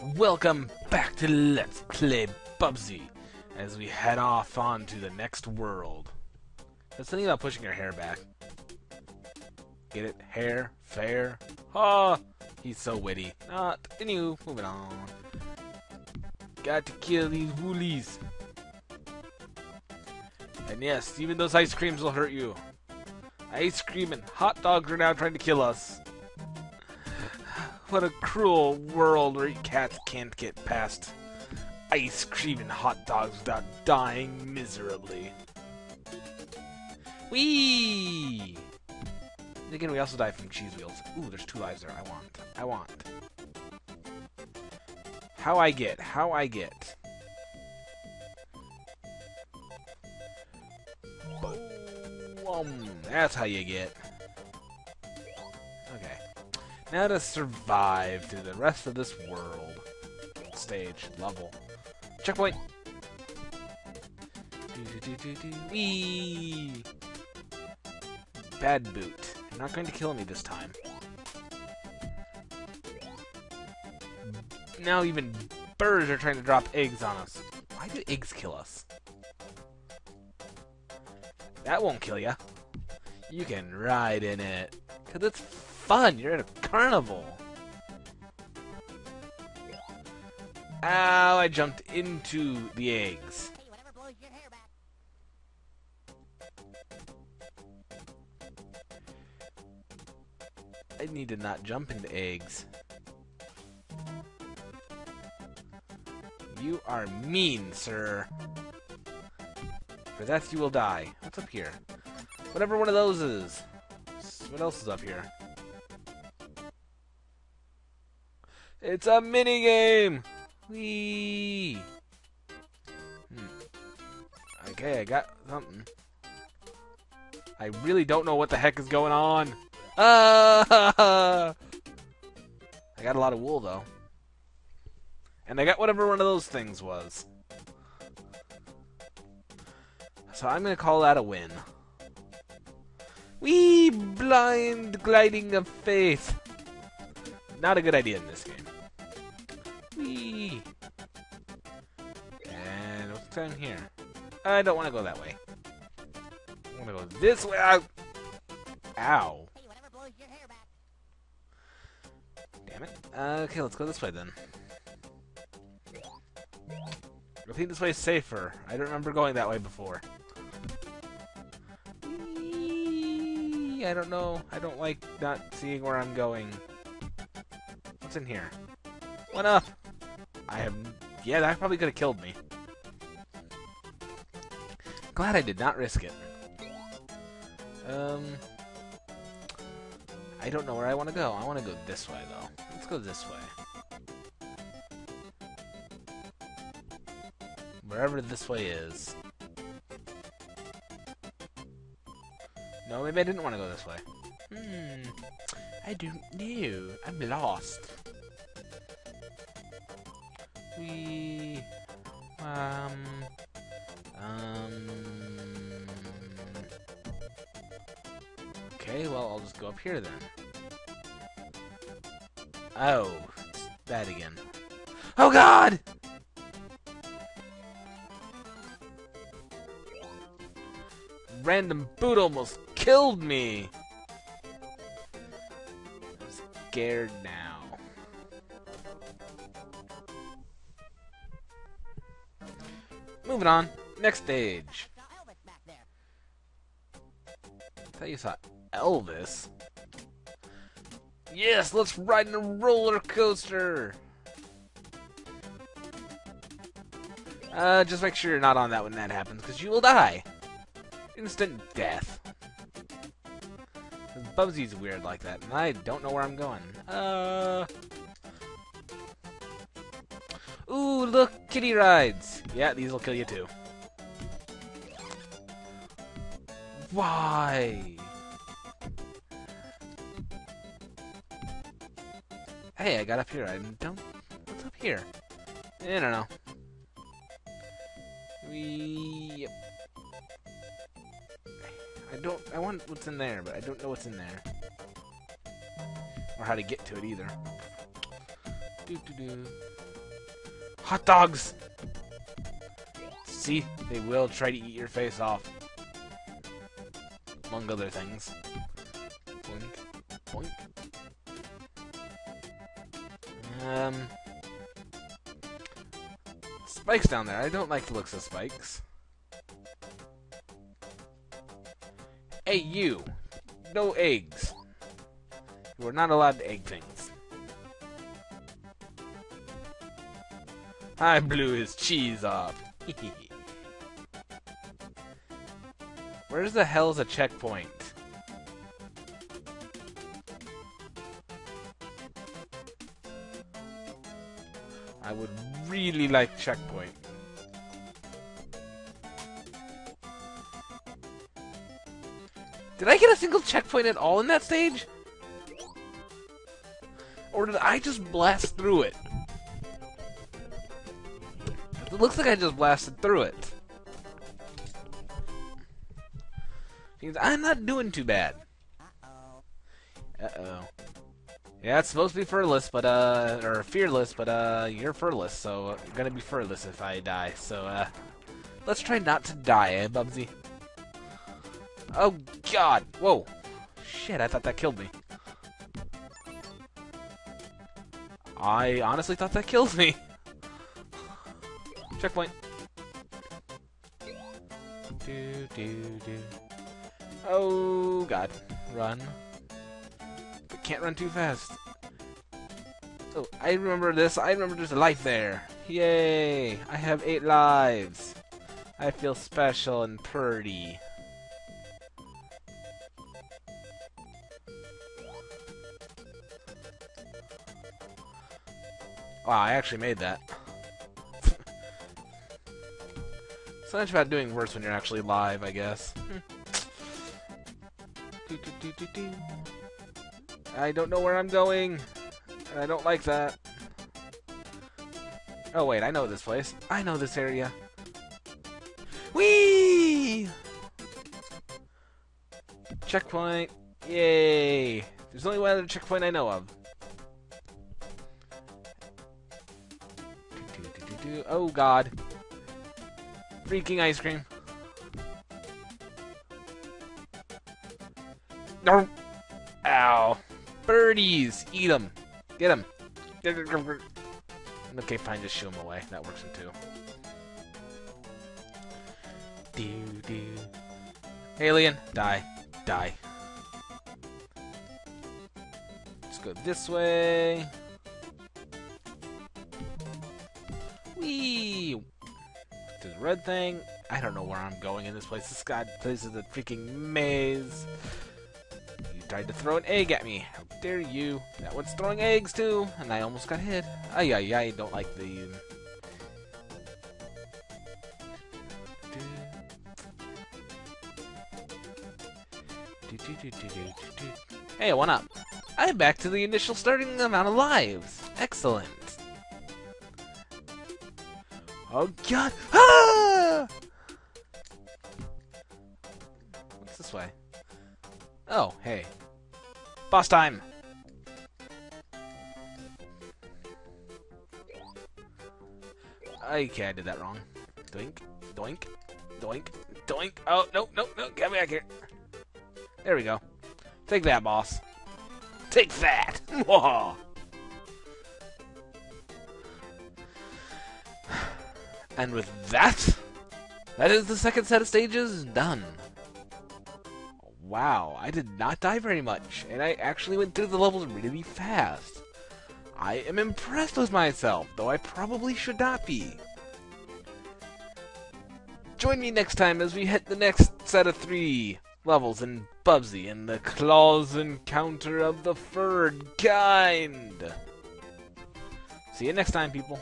Welcome back to Let's Play Bubsy as we head off on to the next world. There's something about pushing your hair back. Get it? Hair? Fair? Ah! He's so witty. Not. Anywho, moving on. Got to kill these woolies. And yes, even those ice creams will hurt you. Ice cream and hot dogs are now trying to kill us. What a cruel world where cats can't get past ice cream and hot dogs without dying miserably. Whee! Again, we also die from cheese wheels. Ooh, there's two lives there. I want. I want. How I get. How I get. Boom. That's how you get. Now to survive through the rest of this world. Stage. Level. Checkpoint! Wee! Bad boot. You're not going to kill me this time. Now even birds are trying to drop eggs on us. Why do eggs kill us? That won't kill ya. You can ride in it. Cause it's fun. You're at a carnival. Ow, I jumped into the eggs. I need to not jump into eggs. You are mean, sir. For that you will die. What's up here? Whatever one of those is. What else is up here? It's a mini game. Whee! Hmm. Okay, I got something. I really don't know what the heck is going on. Ah! I got a lot of wool, though. And I got whatever one of those things was. So I'm going to call that a win. Wee blind gliding of faith. Not a good idea in this game. Down here? I don't want to go that way. I want to go this way. Ow. Ow. Damn it. Okay, let's go this way then. I think this way is safer. I don't remember going that way before. I don't know. I don't like not seeing where I'm going. What's in here? What up? I have... Yeah, that probably could have killed me. Glad I did not risk it. Um... I don't know where I want to go. I want to go this way, though. Let's go this way. Wherever this way is. No, maybe I didn't want to go this way. Hmm. I don't know. I'm lost. We... Um... Okay, well, I'll just go up here then. Oh, it's that again. Oh god! Random boot almost killed me! I'm scared now. Moving on. Next stage. I thought you saw Elvis. Yes, let's ride in a roller coaster! Uh, just make sure you're not on that when that happens, because you will die. Instant death. Bubsy's weird like that, and I don't know where I'm going. Uh... Ooh, look, kitty rides! Yeah, these will kill you too. Why? Hey, I got up here. I don't... What's up here? I don't know. We... I don't... I want what's in there, but I don't know what's in there. Or how to get to it either. Doo -doo -doo. Hot dogs! See? They will try to eat your face off. Among other things. Um... Spikes down there. I don't like the looks of spikes. Hey, you! No eggs. You are not allowed to egg things. I blew his cheese off. Where the hell is a checkpoint? I would really like checkpoint. Did I get a single checkpoint at all in that stage? Or did I just blast through it? It looks like I just blasted through it. I'm not doing too bad. Uh-oh. Yeah, it's supposed to be furless, but, uh, or fearless, but, uh, you're furless, so you're gonna be furless if I die, so, uh, let's try not to die, eh, Bubsy? Oh, God! Whoa! Shit, I thought that killed me. I honestly thought that killed me. Checkpoint. Do, do, do. Oh, God. Run. Can't run too fast. Oh, I remember this. I remember there's a life there. Yay! I have eight lives. I feel special and pretty. Wow, I actually made that. so much about doing worse when you're actually live, I guess. I don't know where I'm going. And I don't like that. Oh wait, I know this place. I know this area. Whee! Checkpoint. Yay! There's only one other checkpoint I know of. Oh god. Freaking ice cream. Ow. Birdies. Eat them. Get them. Okay, fine. Just shoo them away. That works too. Do do. Alien, die, die. Let's go this way. Whee! To the red thing. I don't know where I'm going in this place. This god place is a freaking maze. Tried to throw an egg at me. How dare you? That one's throwing eggs too, and I almost got hit. Ay ay ay, don't like the... Hey, one up. I'm back to the initial starting amount of lives. Excellent. Oh god! Ah! What's this way? Oh, hey. Boss time! Okay, I did that wrong. Doink, doink, doink, doink. Oh, no, no, no, get back here. There we go. Take that, boss. Take that! Whoa! And with that, that is the second set of stages done. Wow, I did not die very much, and I actually went through the levels really fast. I am impressed with myself, though I probably should not be. Join me next time as we hit the next set of three levels in Bubsy and the Claws Encounter of the Furred Kind. See you next time, people.